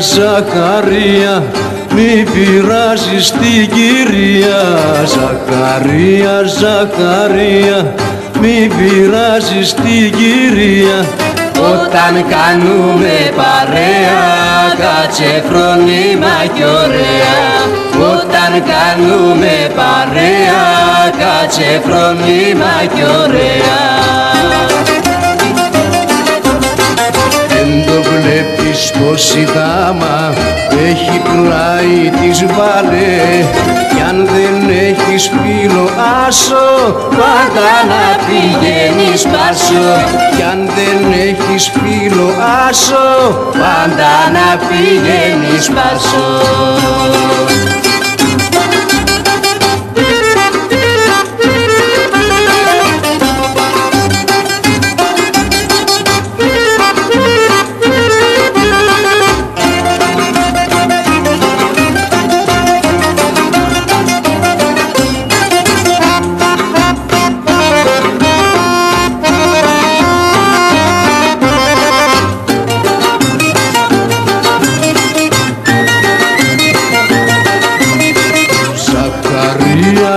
Ζαχαρία μη πειράζεις την κυρία. Ζαχαρία, Ζαχαρία μη πειράζεις την κυρία. Όταν κάνουμε παρέα κάτσε φρονήμα κι ωραία. Όταν κάνουμε παρέα κάτσε φρονήμα κι ωραία βλέπεις πως η δάμα έχει πλάι της βάλε. Κι αν δεν έχεις φίλο άσο πάντα να πηγαίνεις πάσο κι αν δεν έχεις φίλο άσο πάντα να πηγαίνεις πάσο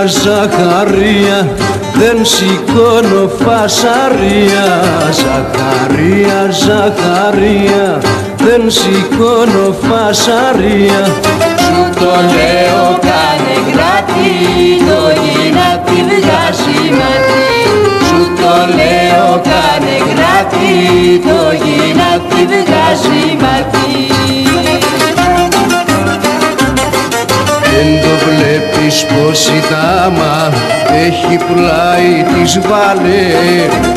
Ζαχαρία, Ζαχαρία, δεν σηκώνω φασαρία. Ζαχαρία, Ζαχαρία, δεν σηκώνω φασαρία. Σου το λέω κάνε γράτη, το γυνάτι βγάζει μάτι. Σου το λέω κάνε γράτη, το γυνάτι βγάζει μάτι βλέπεις πως η δάμα έχει πλάι της βάλε.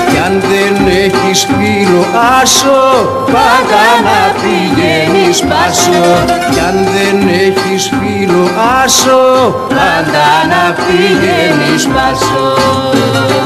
Κι αν δεν έχεις φίλο άσο Πάντα να πηγαίνεις πάσο. Κι αν δεν έχεις φίλο άσο Πάντα να πηγαίνεις πάσο